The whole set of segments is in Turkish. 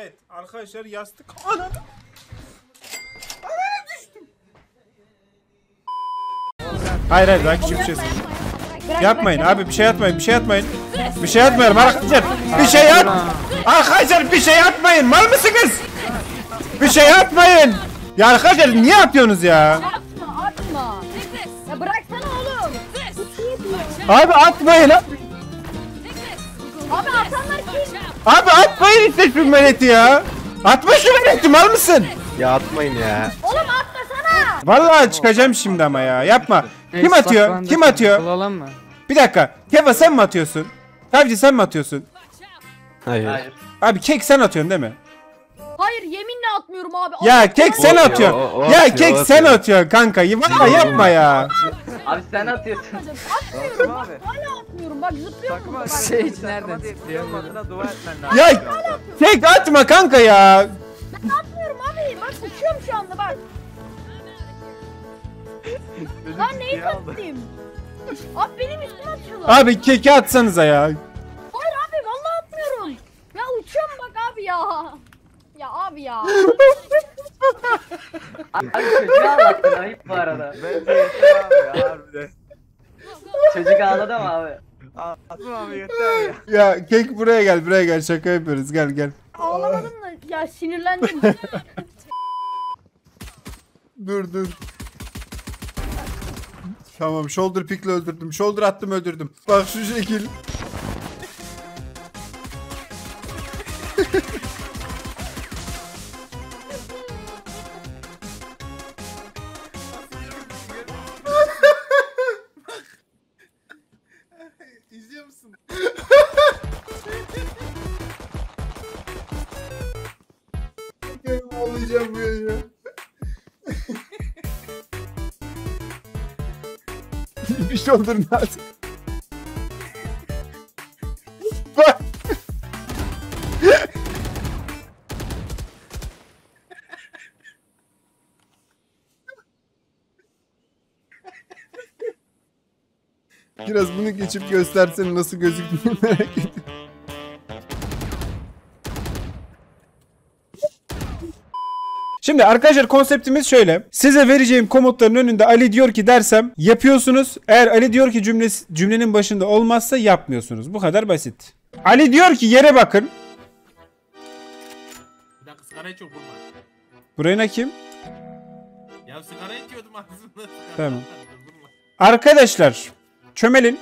Evet arkadaşlar yastık. Düştüm. Hayır hayır daha küçük bir şey söyleyeyim. Yapmayın abi bir şey atmayın bir şey atmayın. Bir şey atmayın arkadaşlar. Bir şey at. Arkadaşlar bir şey atmayın. Mal mısınız? Bir şey atmayın. Ya arkadaşlar niye atıyorsunuz ya? Atma atma. Ya bıraksana oğlum. Abi atmayın. Abi Abi atmayın işte şu meleti ya. Atma şu meleti mal mısın? Ya atmayın ya. Oğlum atmasana. Vallahi çıkacağım şimdi ama ya. Yapma. Kim atıyor? Kim atıyor? Bulalım mı? Bir dakika. Keva sen mi atıyorsun? Savcı sen mi atıyorsun? Hayır. Abi kek sen atıyorsun değil mi? Atmıyorum abi. Ya kek sen O- atıyorsun. o- o Ya atıyor, kek sen atıyor. atıyorsun kanka. Vallahi yapma ya. Abi sen atıyorsun. Atmıyorum bak hala atmıyorum bak zıplıyorum. Bak. Şey nereden zıplıyor? dua etmen lazım. Ya kek atma kanka ya. Ben atmıyorum abi bak uçuyorum şu anda bak. Lan neyi atayım? Abi benim üstüme atıyorlar. Abi keki atsanıza ya. Ya çocuğu ağlattın ayıp bu arada. Bence yeter abi ya harbiden. Çocuk ağladı mı abi? Atma abi yeter ya. Ya kek buraya gel buraya gel şaka yapıyoruz gel gel. Ağlamadım da ya sinirlendim. Dur dur. Tamam shoulder pick'le öldürdüm. Shoulder attım öldürdüm. Bak şu şekil. Şey olur lazım. Bak. Biraz bunu geçip göstersen nasıl gözüktüğünü merak ettim. Şimdi arkadaşlar konseptimiz şöyle. Size vereceğim komutların önünde Ali diyor ki dersem yapıyorsunuz. Eğer Ali diyor ki cümlesi, cümlenin başında olmazsa yapmıyorsunuz. Bu kadar basit. Ali diyor ki yere bakın. Bir dakika sigarayı çok vurma. Buraya ne kim? Ya sigara içiyordum aslında. Tamam. Arkadaşlar çömelin.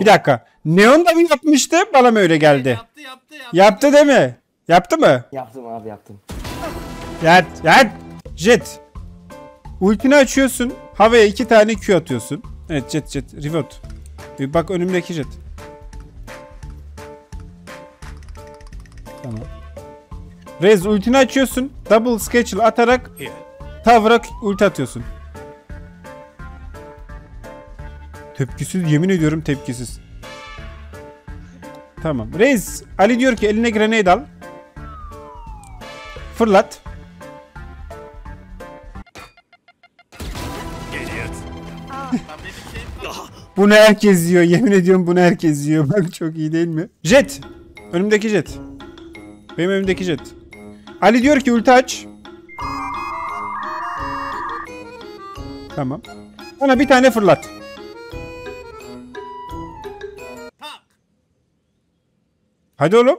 Bir dakika. Neon da mı yapmıştı? Bana mı öyle geldi? Yaptı yaptı yaptı. Değil mi? Yaptı mı? Yaptım abi yaptım. Yat yat. Jet. Ultini açıyorsun. Havaya iki tane Q atıyorsun. Evet jet jet. Revert. Bir bak önümdeki jet. Tamam. Rez ultini açıyorsun. Double schedule atarak Tower'a ulti atıyorsun. Tepkisiz yemin ediyorum tepkisiz. Tamam. Rez Ali diyor ki eline grenade al. Fırlat. Bunu herkes yiyor. Yemin ediyorum bunu herkes yiyor. Bak çok iyi değil mi? Jet. Önümdeki jet. Benim önümdeki jet. Ali diyor ki ulti aç. Tamam. Bana bir tane fırlat. Hadi oğlum.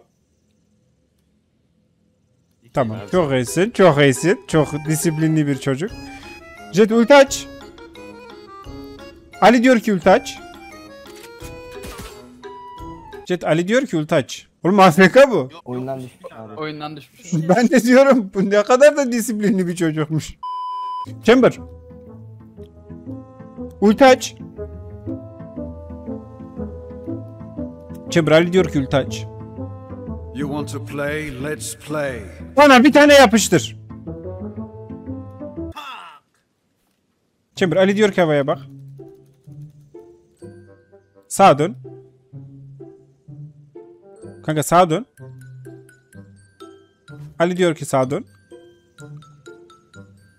Tamam. Çok iyisin. Çok iyisin. Çok disiplinli bir çocuk. Jet ulti aç. Ali diyor ki ulti aç. Jet Ali diyor ki ulti aç. Oğlum AFK bu. Oyundan düşmüş düşmüş abi. abi. Oyundan düşmüş. Ben de diyorum bu ne kadar da disiplinli bir çocukmuş. Chamber. Ulti aç. Chamber Ali diyor ki ulti aç. You want to play? Let's play. Bana bir tane yapıştır. Chamber Ali diyor ki havaya bak. Sağa dön. Kanka sağa dön. Ali diyor ki sağa dön.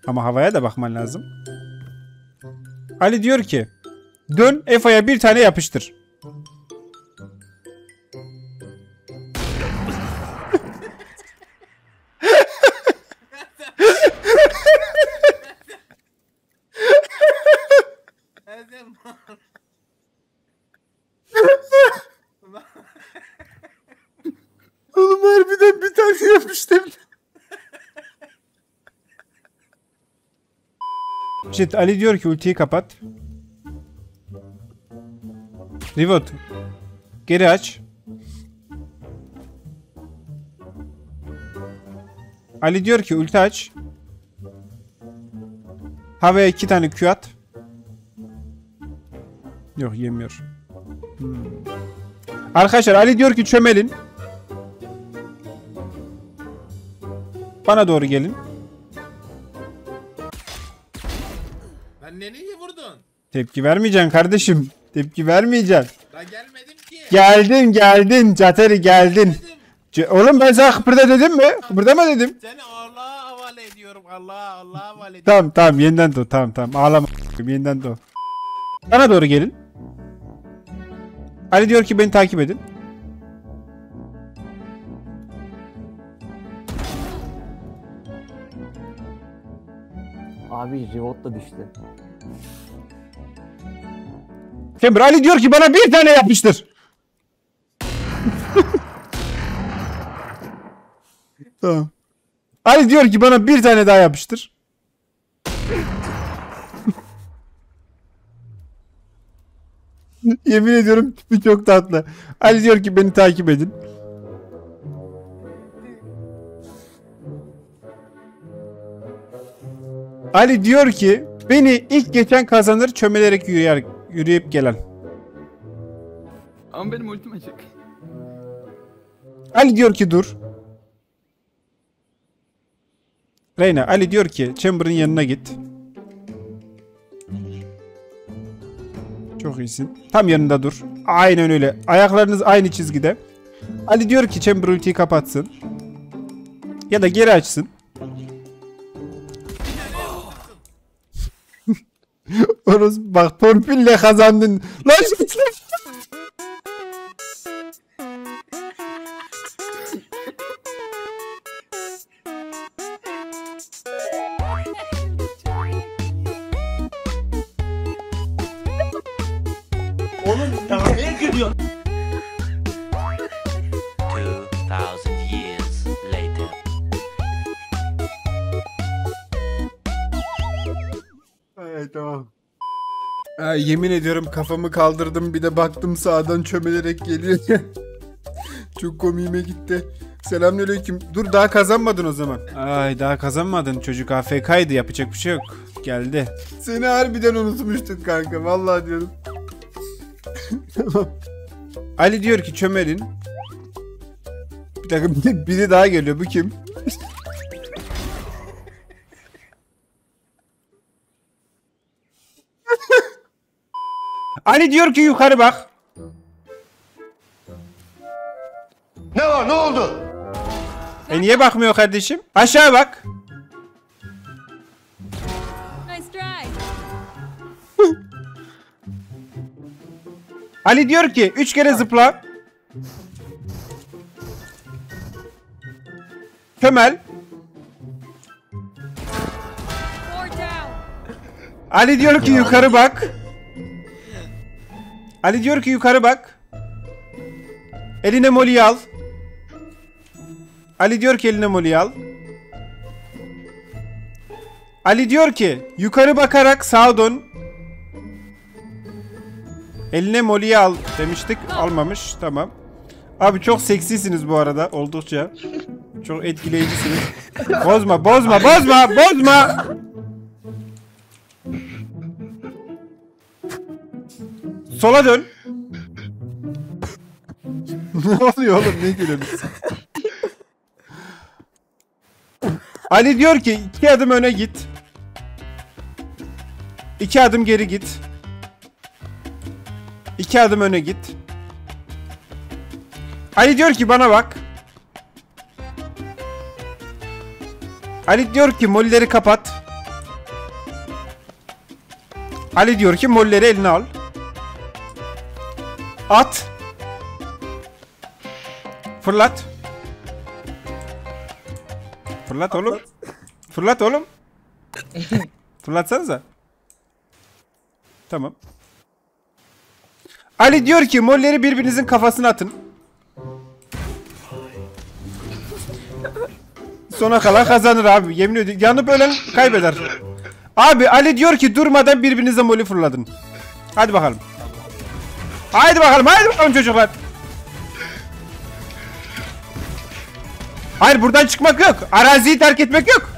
Ama havaya da bakman lazım. Ali diyor ki dön Efa'ya bir tane yapıştır. Ezel Oğlum harbiden bir tane yapmış demin. Chat Ali diyor ki ultiyi kapat. Rivot. Geri aç. Ali diyor ki ulti aç. Havaya iki tane Q at. Yok yemiyor. Hmm. Arkadaşlar Ali diyor ki çömelin. Bana doğru gelin. Ben nereye vurdun? Tepki vermeyeceksin kardeşim. Tepki vermeyeceksin. Ben gelmedim ki. Geldin geldin Cateri geldin. Ce- Oğlum ben sana kıpırda dedim mi? Kıpırdama dedim. Seni Allah'a havale ediyorum. Allah'a Allah'a havale ediyorum. Tamam tamam yeniden doğ tamam tamam ağlama yeniden doğ. Bana doğru gelin. Ali diyor ki beni takip edin. Abi Rivot da düştü. Chamber Ali diyor ki bana bir tane yapıştır. tamam. Ali diyor ki bana bir tane daha yapıştır. Yemin ediyorum tipi çok tatlı. Ali diyor ki beni takip edin. Ali diyor ki beni ilk geçen kazanır çömelerek yürüyer, yürüyüp gelen. Ama benim ultim açık. Ali diyor ki dur. Reyna Ali diyor ki Chamber'ın yanına git. Çok iyisin. Tam yanında dur. Aynen öyle. Ayaklarınız aynı çizgide. Ali diyor ki Chamber ultiyi kapatsın. Ya da geri açsın. Orası bak torpille kazandın. Lan tamam. Ay, yemin ediyorum kafamı kaldırdım bir de baktım sağdan çömelerek geliyor. Çok komiğime gitti. Selamünaleyküm. Dur daha kazanmadın o zaman. Ay daha kazanmadın. Çocuk AFK'ydı yapacak bir şey yok. Geldi. Seni harbiden unutmuştuk kanka. Vallahi diyorum. tamam. Ali diyor ki çömelin. Bir dakika biri daha geliyor. Bu kim? Ali diyor ki yukarı bak. Ne var ne oldu? E niye bakmıyor kardeşim? Aşağı bak. Ali diyor ki üç kere zıpla. Kömel. Ali diyor ki yukarı bak. Ali diyor ki yukarı bak. Eline moliyi al. Ali diyor ki eline moliyi al. Ali diyor ki yukarı bakarak sağa dön. Eline moliyi al demiştik. Almamış. Tamam. Abi çok seksisiniz bu arada oldukça. Çok etkileyicisiniz. Bozma, bozma, bozma, bozma. Sola dön. ne oluyor oğlum ne gülüyorsunuz? Ali diyor ki iki adım öne git. İki adım geri git. İki adım öne git. Ali diyor ki bana bak. Ali diyor ki molleri kapat. Ali diyor ki molleri eline al. At. Fırlat. Fırlat oğlum. Fırlat oğlum. Fırlatsanıza. Tamam. Ali diyor ki molleri birbirinizin kafasına atın. Sona kalan kazanır abi. Yemin ediyorum. Yanıp ölen kaybeder. Abi Ali diyor ki durmadan birbirinize molly fırladın. Hadi bakalım. Haydi bakalım, haydi bakalım çocuklar. Hayır buradan çıkmak yok. Araziyi terk etmek yok.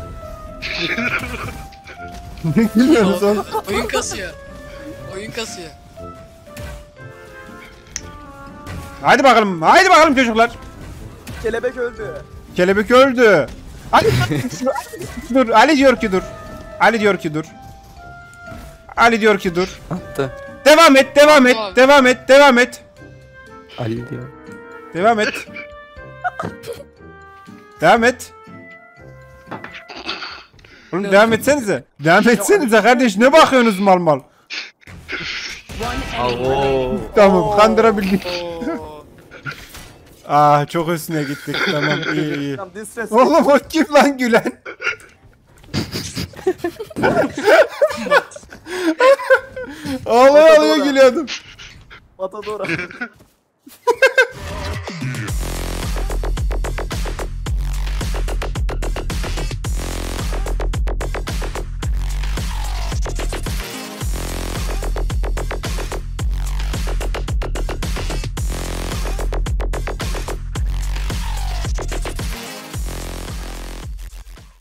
ne gülüyorsunuz oğlum? Oyun kasıyor. Oyun kasıyor. Haydi bakalım, haydi bakalım çocuklar. Kelebek öldü. Kelebek öldü. Ali, dur, Ali diyor ki dur. Ali diyor ki dur. Ali diyor ki dur. Attı. Devam et, devam et, Abi. devam et, devam et. Ali diyor. Devam et. devam et. Oğlum devam etsenize. Devam etsenize kardeş ne bakıyorsunuz mal mal. Oo. Tamam kandırabildik. Ah çok üstüne gittik tamam iyi iyi. Oğlum o kim lan gülen? ağlaya ağlaya gülüyordum. Matador.